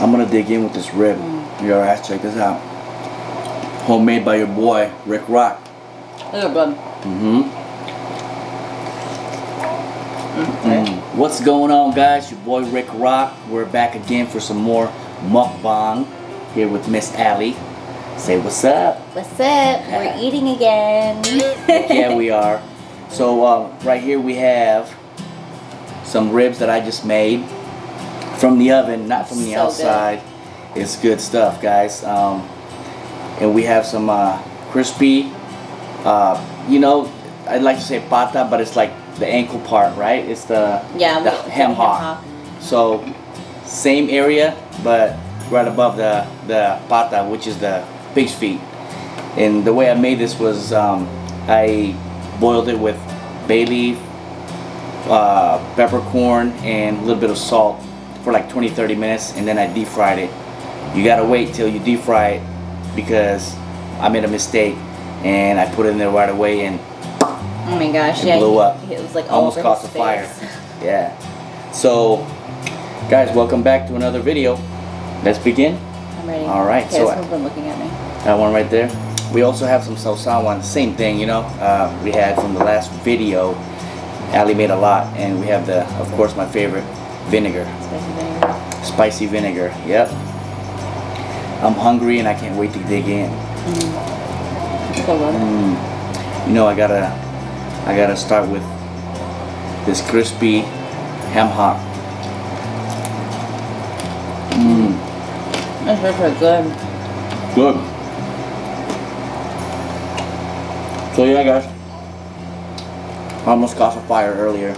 I'm gonna dig in with this rib. Mm. Your ass, check this out. Homemade by your boy, Rick Rock. Look at blood. Mm-hmm. Okay. Mm. What's going on, guys? Your boy Rick Rock. We're back again for some more mukbang here with Miss Allie. Say what's up. What's up? We're eating again. yeah, we are. So uh, right here we have some ribs that I just made from the oven, not from the So good. outside. It's good stuff, guys. Um, and we have some uh, crispy, uh, you know, I'd like to say pata, but it's like the ankle part, right? It's the, Yeah, the ham hock. So same area, but right above the the pata, which is the pig's feet. And the way I made this was um, I boiled it with bay leaf, uh, peppercorn, and a little bit of salt for like 20-30 minutes, and then I deep fried it. You gotta wait till you deep fry it because I made a mistake and I put it in there right away and Oh my gosh, It yeah. blew up. It was like almost caught the fire. Yeah. So, guys, welcome back to another video. Let's begin. I'm ready. All right, Okay, so I- been looking at me. That one right there. We also have some sawsawan, same thing, you know. Uh, we had from the last video. Ali made a lot, and we have the, of course, my favorite vinegar, Spicy vinegar. spicy vinegar. Yep. I'm hungry and I can't wait to dig in. So. Mm. You know, I gotta, I gotta start with this crispy ham hock. Mmm, That's really good. good. So yeah, guys, I almost caught a fire earlier.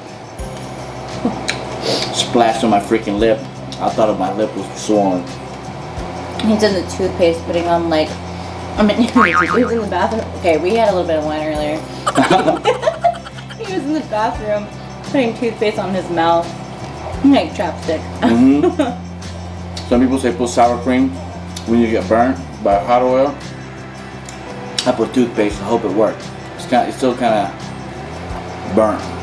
Splashed on my freaking lip. I thought my lip was swollen. He's in the toothpaste putting on like, I mean, he was in the bathroom. Okay, we had a little bit of wine earlier. he was in the bathroom putting toothpaste on his mouth. Like chapstick. Mhm. Some people say put sour cream when you get burnt by hot oil. I put toothpaste and hope it works. It's kind, it's still kind of burnt.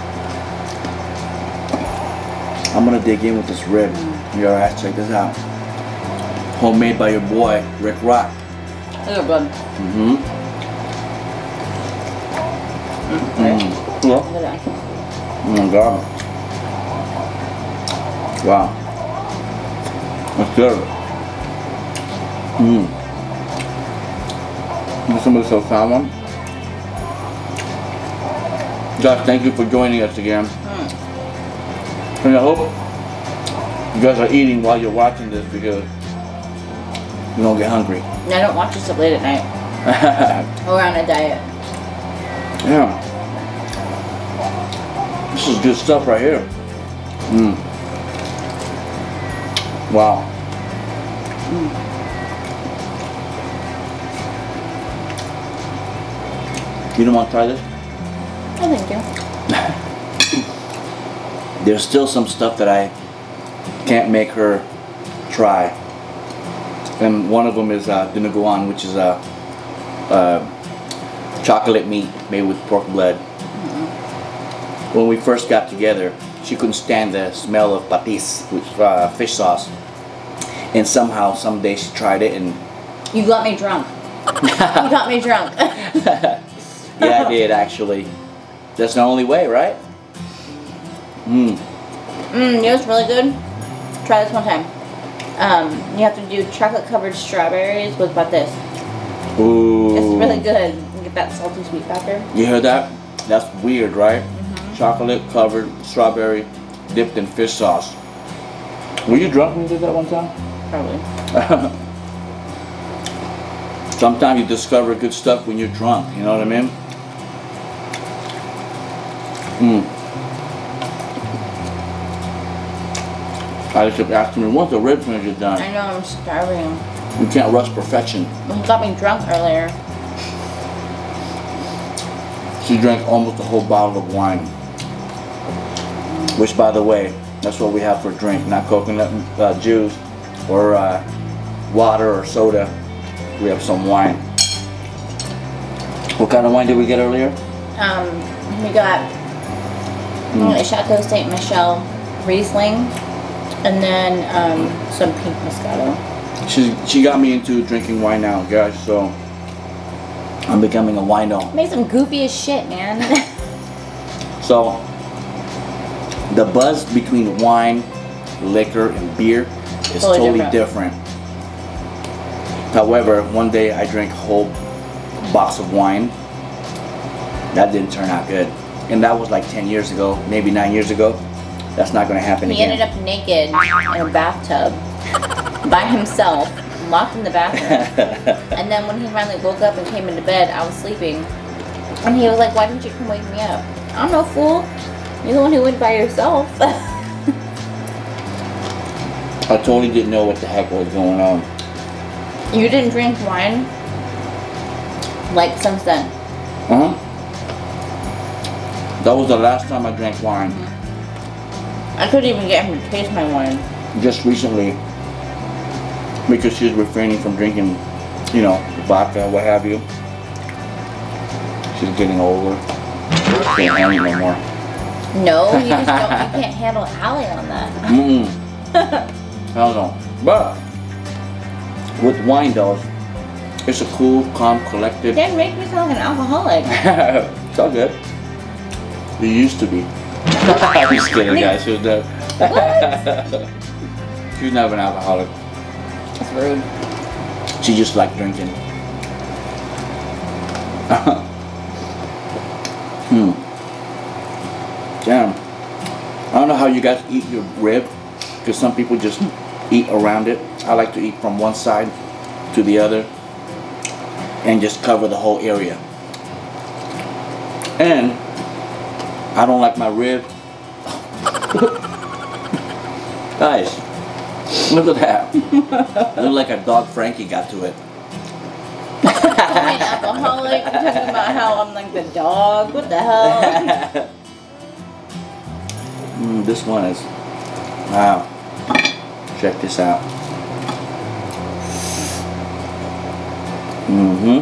I'm gonna dig in with this rib. Your ass, check this out. Homemade by your boy Rick Rock. Look at blood. Mm-hmm. Mm. Look at that. oh my god. Wow. That's good. Mmm. Get some of the salmon. Guys, thank you for joining us again. Mm. And I hope you guys are eating while you're watching this because you don't get hungry. And I don't watch this late at night. We're on a diet. yeah. This is good stuff right here. Mmm. Wow. You don't want to try this? Oh, thank you. There's still some stuff that I can't make her try. And one of them is uh, dinuguan, which is a, uh chocolate meat made with pork blood. When we first got together, she couldn't stand the smell of patis, which uh, fish sauce. And somehow, someday she tried it, and You got me drunk. you got me drunk. yeah, I did actually. That's the only way, right? Mmm. Mmm, you know really good? Try this one time. Um, you have to do chocolate covered strawberries with patis. Ooh. It's really good. You get that salty sweet pepper. You hear that? That's weird, right? Mhm. Chocolate covered strawberry dipped in fish sauce. Were you drunk when you did that one time? Probably. Sometimes you discover good stuff when you're drunk, you know what I mean? Mm. I just kept asking me, when's the rib finish is done? I know, I'm starving. You can't rush perfection. You got me drunk earlier. She drank almost a whole bottle of wine. Which, by the way, that's what we have for drink, not coconut uh, juice or uh, water or soda. We have some wine. What kind of wine did we get earlier? Um, we got Mm. a Chateau Ste. Michelle Riesling. And then um, some pink Moscato. She she got me into drinking wine now, guys. So I'm becoming a wino. Make some goofy as shit, man. So the buzz between wine, liquor, and beer is Totally totally different. However, one day I drank a whole box of wine. That didn't turn out good. And that was like 10 years ago, maybe 9 years ago. That's not going to happen he again. ended up naked in a bathtub by himself, locked in the bathroom. And then when he finally woke up and came into bed, I was sleeping. And he was like, Why didn't you come wake me up? I'm no fool. You're the one who went by yourself. I totally didn't know what the heck was going on. you didn't drink wine like since then. Uh huh. That was the last time I drank wine. I couldn't even get him to taste my wine. Just recently, because she was refraining from drinking, you know, vodka, what have you. She's getting older. Can't handle no more. No, you just don't. You can't handle Allie on that. Mm-mm. Hell no. But with wine though, it's a cool, calm, collected. Didn't make me sound like an alcoholic. it's all good. You used to be. I'm just kidding, guys. She was, uh, she was never an alcoholic. That's rude. She just liked drinking. hmm. Damn. I don't know how you guys eat your rib, because some people just eat around it. I like to eat from one side to the other and just cover the whole area. And I don't like my rib. Guys, look at that. look like a dog Frankie got to it. I'm an alcoholic. You're talking about how I'm like the dog. What the hell? mm, this one is wow. Check this out. Mm-hmm.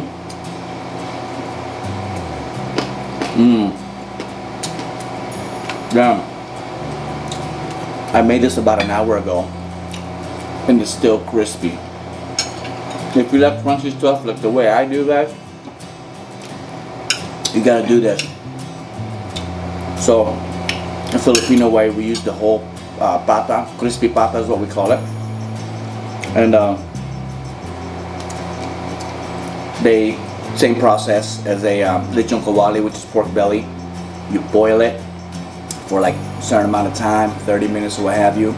Mmm. Damn. I made this about an hour ago. And it's still crispy. If you like crunchy stuff like the way I do guys, you gotta do this. So, in Filipino way, we use the whole uh, pata, crispy pata is what we call it. And uh, they, same process as a um, lechon kawali, which is pork belly. You boil it for like a certain amount of time, 30 minutes or what have you.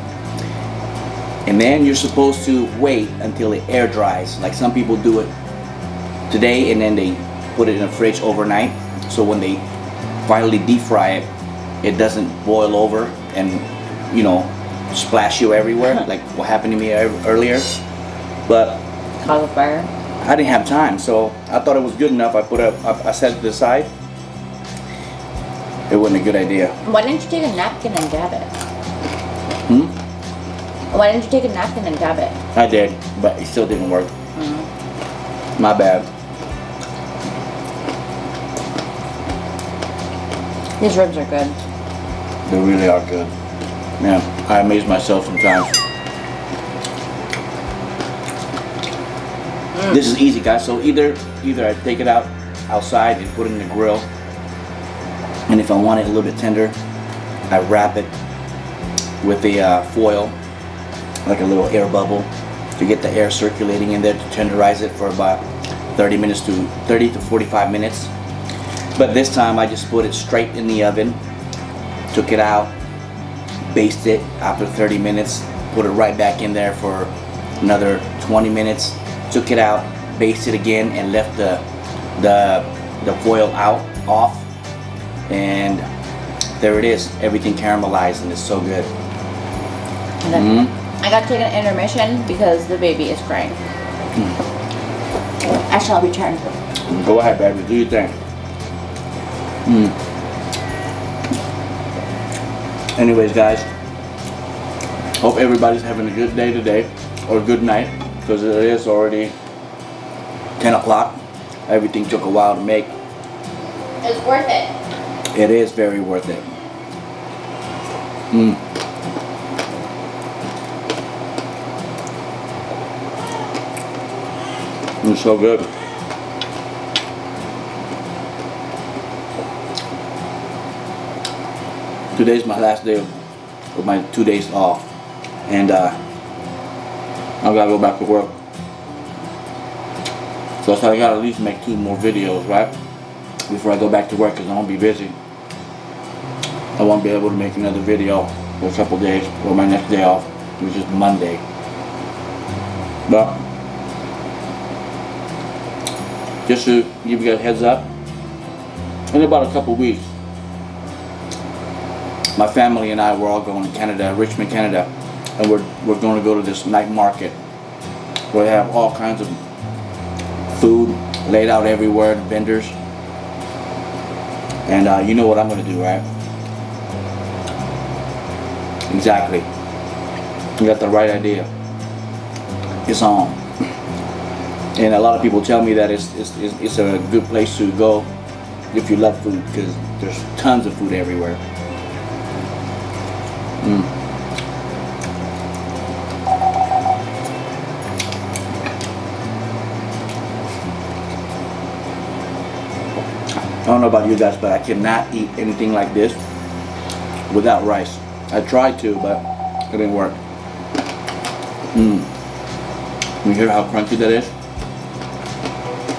And then you're supposed to wait until it air dries. Like some people do it today and then they put it in the fridge overnight. So when they finally deep fry it, it doesn't boil over and you know splash you everywhere like what happened to me earlier. But fire. I didn't have time, so I thought it was good enough. I put it, I, I set it to the side. It wasn't a good idea. Why didn't you take a napkin and dab it? Hmm? Why didn't you take a napkin and dab it? I did, but it still didn't work. Mm. My bad. These ribs are good. They really are good. Man, I amaze myself sometimes. This is easy, guys. So either either I take it out outside and put it in the grill, and if I want it a little bit tender, I wrap it with a uh, foil, like a little air bubble, to get the air circulating in there to tenderize it for about 30 minutes to 30 to 45 minutes. But this time I just put it straight in the oven, took it out, basted it after 30 minutes, put it right back in there for another 20 minutes, took it out, basted again, and left the the the foil out off, and there it is, everything caramelized and it's so good. Then Mhm. I got to take an intermission because the baby is crying. I shall return. Go ahead, baby, do your thing. Mm. Anyways, guys, hope everybody's having a good day today, or good night, because it is already 10 o'clock. Everything took a while to make. It's worth it. It is very worth it. Mm. It's so good. Today's my last day of my two days off. And uh, I gotta go back to work. So I gotta at least make two more videos, right? Before I go back to work because I won't be busy. I won't be able to make another video for a couple days or my next day off, which is Monday. But just to give you guys a heads up, in about a couple weeks, my family and I were all going to Canada, Richmond, Canada, and we're we're going to go to this night market where they have all kinds of food laid out everywhere, vendors. And uh, you know what I'm going to do, right? Exactly. You got the right idea. It's on. And a lot of people tell me that it's, it's, it's a good place to go if you love food because there's tons of food everywhere. Mm. About you guys, but I cannot eat anything like this without rice. I tried to, but it didn't work. Mmm. You hear how crunchy that is?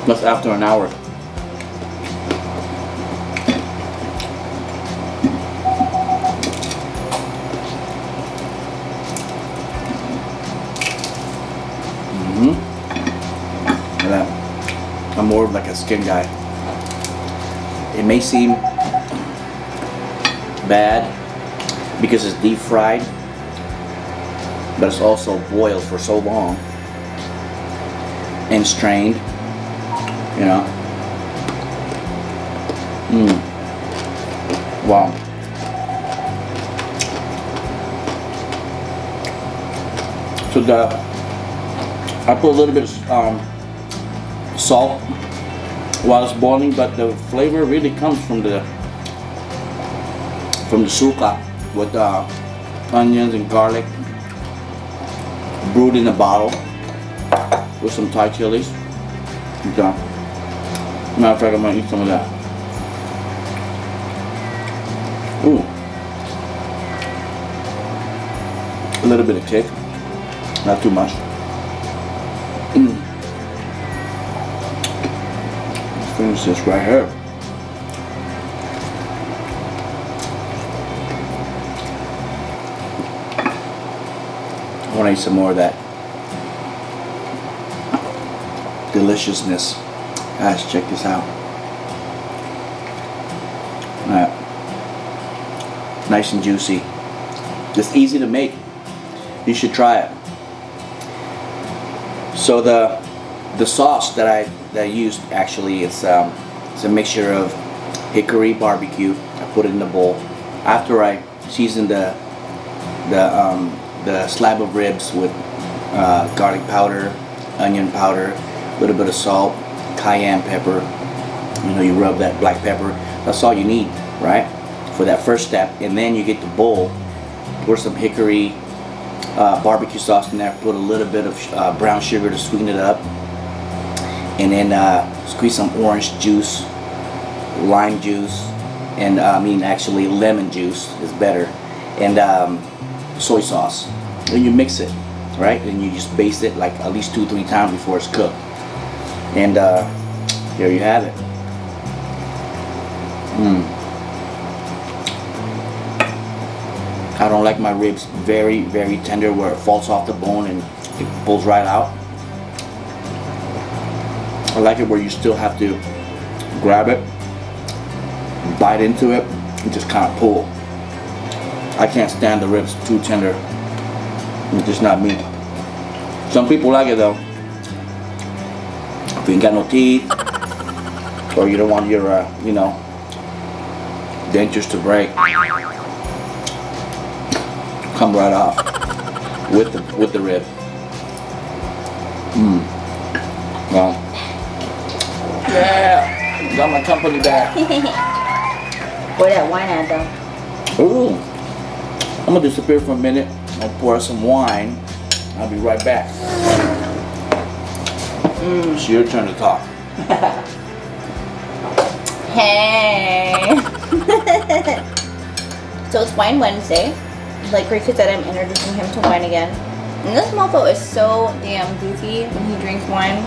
That's after an hour. Mm hmm I'm more like a skin guy. It may seem bad because it's deep fried, but it's also boiled for so long and strained, you know. Mmm. Wow. So the I put a little bit of um, salt while it's boiling, but the flavor really comes from the from the suka with uh, onions and garlic brewed in a bottle with some Thai chilies. Matter of fact, I'm gonna eat some of that. Ooh. A little bit of kick, not too much. Mm. Finish this right here. I want to eat some more of that deliciousness. Guys, check this out. Alright. Nice and juicy. Just easy to make. You should try it. So the the sauce that I that I used actually it's um, it's a mixture of hickory barbecue. I put it in the bowl. After I season the the um, the slab of ribs with uh, garlic powder, onion powder, a little bit of salt, cayenne pepper. You know, you rub that black pepper. That's all you need, right? For that first step. And then you get the bowl, pour some hickory uh, barbecue sauce in there, put a little bit of uh, brown sugar to sweeten it up. And then uh, squeeze some orange juice, lime juice, and uh, I mean actually lemon juice is better. And um, soy sauce. And you mix it, right? And you just baste it like at least two, three times before it's cooked. And uh, there you have it. Mm. I don't like my ribs very, very tender where it falls off the bone and it pulls right out. I like it where you still have to grab it, bite into it, and just kind of pull. I can't stand the ribs too tender. It's just not me. Some people like it though. If you ain't got no teeth, or you don't want your, uh, you know, dentures to break, come right off with the with the rib. Mmm. Well, yeah, got my company back. Where that wine at though? Ooh. I'm gonna disappear for a minute. I'll pour some wine. I'll be right back. Mm. It's your turn to talk. Hey. so it's Wine Wednesday. Like Ricky said, I'm introducing him to wine again. And this mofo is so damn goofy when he drinks wine.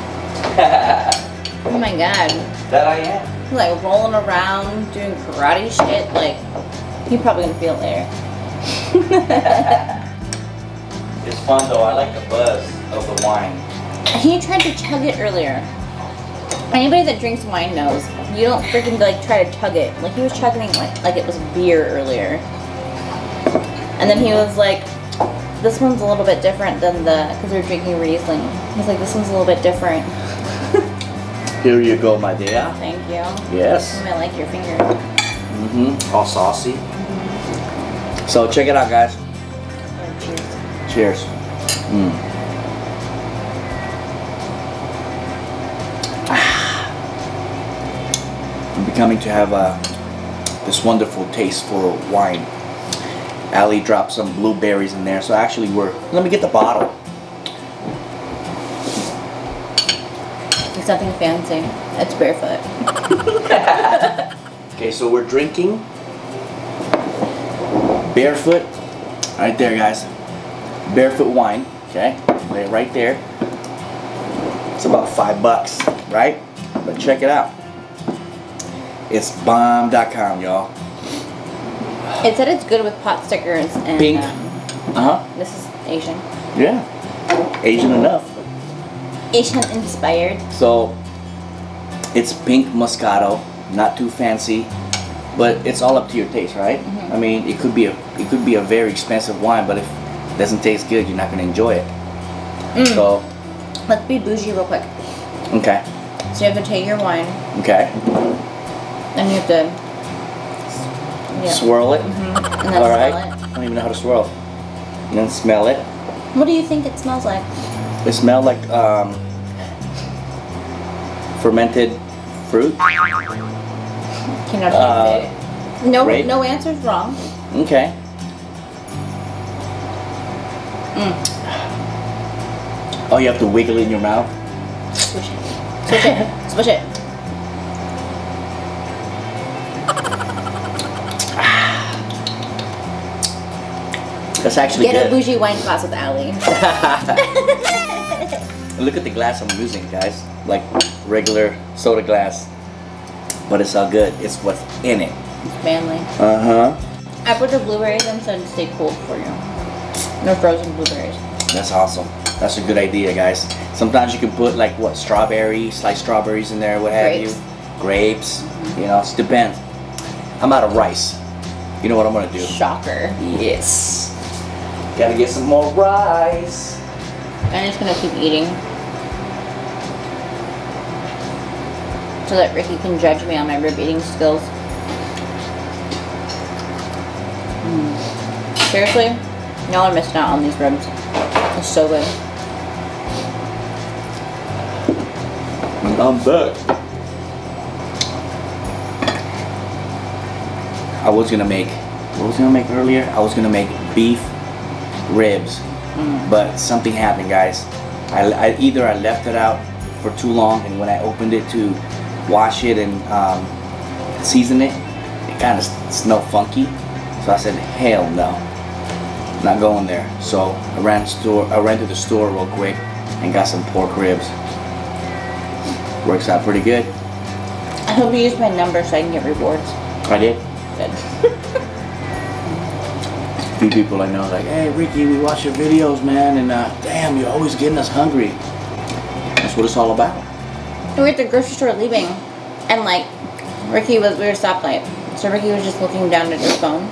Oh my god. That I am. He's like rolling around, doing karate shit. Like, he's probably gonna feel it later. It's fun though. I like the buzz of the wine. he tried to chug it earlier. Anybody that drinks wine knows you don't freaking like try to chug it. Like he was chugging it like like it was beer earlier. And then he was like, "This one's a little bit different than the because we are drinking Riesling." He's like, "This one's a little bit different." Here you go, my dear. Thank you. Yes. I like your finger. Mm-hmm. All saucy. So check it out, guys. Oh, cheers. Cheers. Mm. I'm becoming to have uh, this wonderful taste for wine. Ali dropped some blueberries in there, so actually we're. Let me get the bottle. It's something fancy. It's barefoot. Okay, so we're drinking barefoot. Right there, guys. Barefoot wine. Okay, lay it right there. It's about five bucks, right? But check it out. It's bomb.com, y'all. It said it's good with pot stickers and Pink. Um, Uh huh. this is Asian. Yeah. Asian enough. Asian inspired. So it's pink Moscato, not too fancy, but it's all up to your taste, right? Mhm. I mean, it could be a it could be a very expensive wine, but if it doesn't taste good, you're not gonna enjoy it. Mm. So Let's be bougie real quick. okay, So you have to take your wine okay, and you have to yeah. swirl it. And then All right. it. I don't even know how to swirl. And then smell it. What do you think it smells like? It smells like um, fermented fruit. Can you Uh, it? No, grape? no answer's wrong. Okay. Mm. Oh, you have to wiggle it in your mouth. Swish it. Swish it. Swish it. That's actually Get a bougie wine glass with Ali. Look at the glass I'm using, guys. Like regular soda glass. But it's all good. It's what's in it. Manly. Uh huh. I put the blueberries in so to stay cool for you. No frozen blueberries. That's awesome. That's a good idea, guys. Sometimes you can put like what strawberry, sliced strawberries in there, what have Grapes. you. Grapes. You know, it depends. I'm out of rice. You know what I'm gonna do? Shocker. Yes. Gotta get some more rice. I'm just gonna keep eating. So that Ricky can judge me on my rib eating skills. Mm. Seriously? Y'all are missing out on these ribs. It's so good. I'm back. I was gonna make, what was I gonna make earlier? I was gonna make beef ribs, Mm. but something happened, guys. I, I either I left it out for too long, and when I opened it to wash it and um, season it, it kind of smelled funky. So I said, hell no, not going there. So I ran store, I ran to the store real quick and got some pork ribs. Works out pretty good. I hope you use my number so I can get rewards. I did. Good. A few people I know like, hey Ricky, we watch your videos, man, and uh, damn, you're always getting us hungry. That's what it's all about. We were at the grocery store leaving, and like, Ricky was, we were stoplight. So Ricky was just looking down at his phone.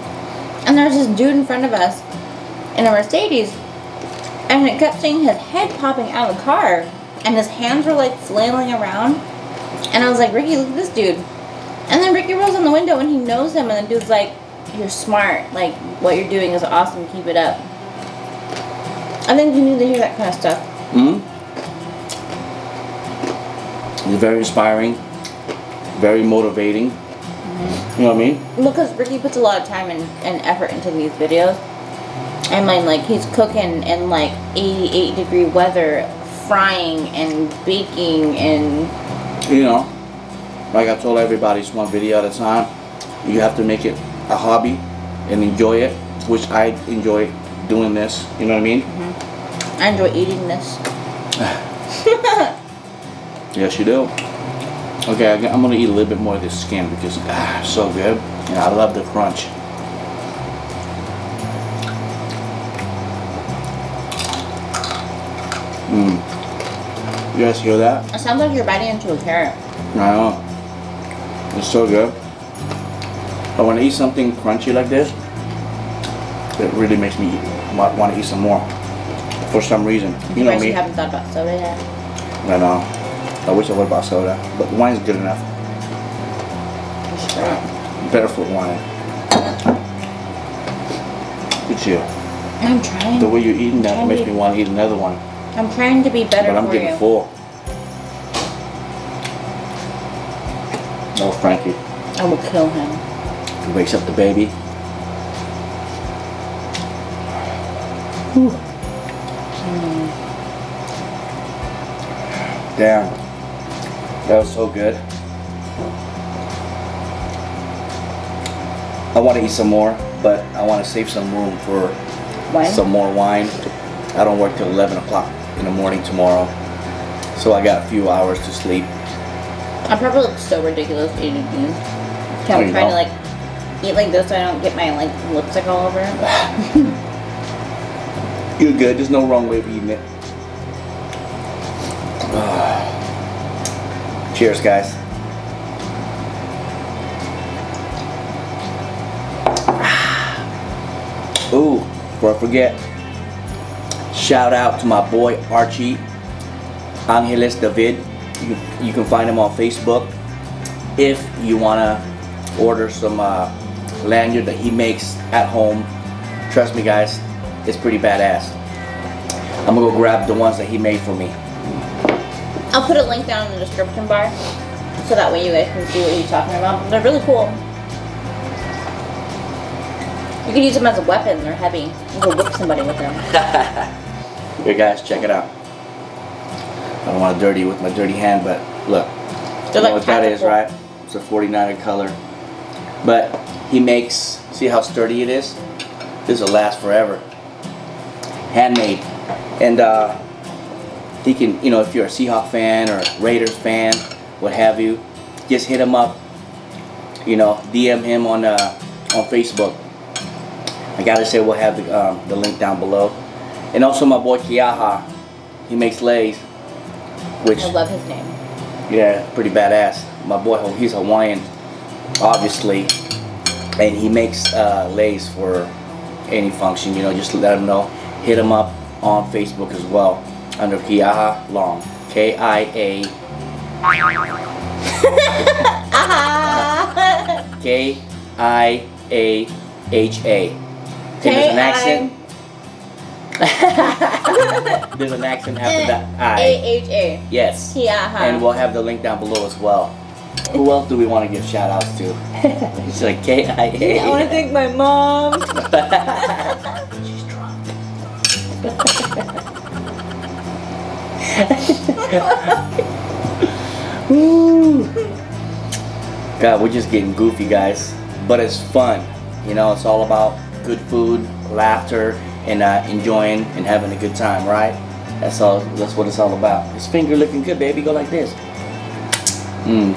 And there was this dude in front of us in a Mercedes, and it kept seeing his head popping out of the car, and his hands were like flailing around. And I was like, Ricky, look at this dude. And then Ricky rolls on the window and he knows him, and the dude's like, You're smart. Like, what you're doing is awesome. Keep it up. I think you need to hear that kind of stuff. hmm It's very inspiring, very motivating. You know what I mean? Because Ricky puts a lot of time and, and effort into these videos. I mean, like, he's cooking in like 88 degree weather, frying and baking and You know, like I told everybody, it's one video at a time. You have to make it a hobby and enjoy it, which I enjoy doing this. You know what I mean? Mm-hmm. I enjoy eating this. Yes, you do. Okay, I'm gonna eat a little bit more of this skin because ah, it's so good. And I love the crunch. Mmm. You guys hear that? It sounds like you're biting into a carrot. I know. It's so good. But when I eat something crunchy like this, it really makes me want to eat some more. For some reason. You know me. you haven't thought about soda yet. I know. I wish I would about soda, but wine's good enough. You should try it. Better for wine. Good you. I'm trying. The way you're eating that makes me want to eat another one. I'm trying to be better But I'm getting you. full. No, Frankie. I will kill him. He wakes up the baby. Damn. That was so good. I want to eat some more, but I want to save some room for Wine? some more wine. I don't work till 11 o'clock in the morning tomorrow. So I got a few hours to sleep. I probably look so ridiculous eating these. I'm trying know. to like eat like this so I don't get my like lipstick all over. You're good. There's no wrong way of eating it. Cheers, guys. Ooh, before I forget, shout out to my boy Archie Angeles David. You, you can find him on Facebook. If you wanna order some uh, lanyard that he makes at home, trust me, guys, it's pretty badass. I'm gonna go grab the ones that he made for me. I'll put a link down in the description bar so that way you guys can see what he's talking about. They're really cool. You can use them as a weapon. They're heavy. You can whip somebody with them. Here, guys, check it out. I don't want to dirty with my dirty hand, but look. They're you know like what that is, right? It's a 49er color. But he makes, see how sturdy it is? This will last forever. Handmade. And uh, he can, you know, if you're a Seahawk fan or a Raiders fan, what have you, just hit him up. You know, DM him on uh, on Facebook. I gotta say we'll have the, um, the link down below. And also my boy Kiaha, he makes leis, which I love his name. yeah, pretty badass. My boy, he's Hawaiian, obviously, and he makes uh, leis for any function. You know, just let him know. Hit him up on Facebook as well under Kiaha Long, K I A Ah! K I A H A. And there's an accent. there's an accent after that I. A-H-A. Yes. Yeah. And we'll have the link down below as well. Who else do we want to give shout outs to? It's like K I A. I want to thank my mom. God, we're just getting goofy, guys. But it's fun. You know, it's all about good food, laughter, and uh, enjoying and having a good time, right? That's all. That's what it's all about. His finger looking good, baby. Go like this. Mmm.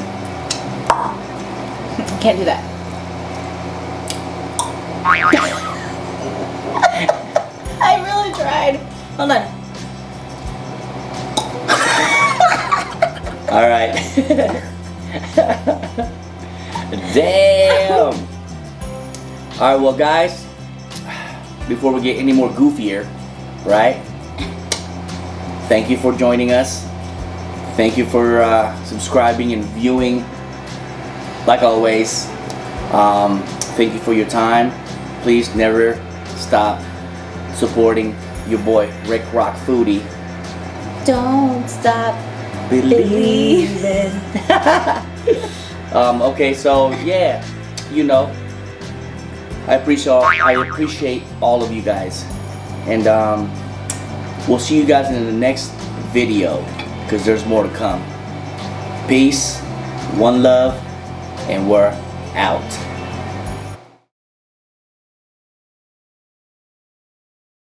Can't do that. Damn. All right, well, guys, before we get any more goofier, right? Thank you for joining us. Thank you for uh, subscribing and viewing. Like always, um, thank you for your time. Please never stop supporting your boy Rick Rock Foodie. Don't stop. Believing. um, okay, so yeah, you know, I appreciate I appreciate all of you guys, and um, we'll see you guys in the next video because there's more to come. Peace, one love, and we're out.